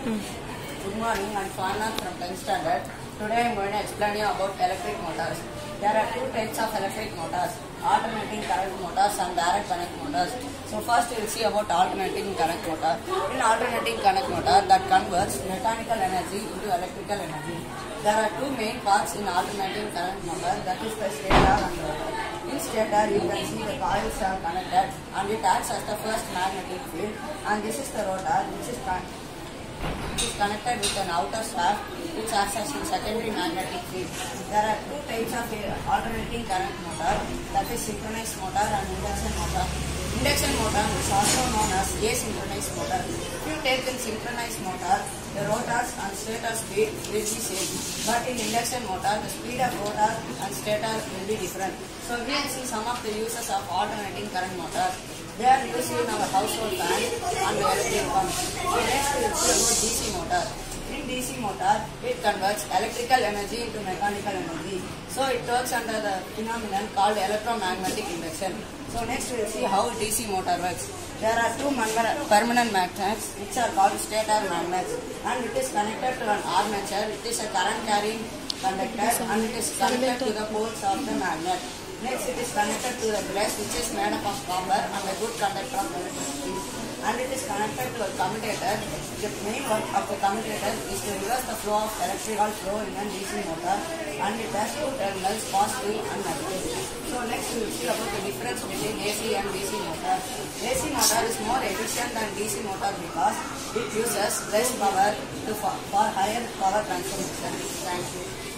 Good morning, I'm Swana from 10th standard. Today I'm going to explain you about electric motors. There are two types of electric motors, alternating current motors and direct current motors. So first we'll see about alternating current motor. In alternating current motor that converts mechanical energy into electrical energy. There are two main parts in alternating current motor that is the stator and rotor. In stator you can see the coils are connected and it acts as the first magnetic field and this is the rotor which is it is connected with an outer shaft which acts as a secondary magnetic field. There are two types of uh, alternating current motor that is synchronous motor and induction motor. Induction motor is also known as asynchronous motor. If you take in synchronous motor, the rotors and stator speed will be same. But in induction motor, the speed of rotor and stator will be different. So we will see some of the uses of alternating current motor. They are used in our household fan and electric pump. So we will DC motor. In DC motor, it converts electrical energy into mechanical energy. So it works under the phenomenon called electromagnetic induction. So next we will see how DC motor works. There are two permanent magnets which are called stator magnets and it is connected to an armature. It is a current carrying conductor and it is connected to the poles of the magnet. Next it is connected to the brush which is made up of copper and a good conductor of electricity. And it is connected to a commutator. The main work of the commutator is to reverse the flow of electrical flow in an DC motor and it has two terminals positive and negative. So next we will see about the difference between AC and DC motor. AC motor is more efficient than DC motor because it uses less power to for, for higher power transformation. Thank you.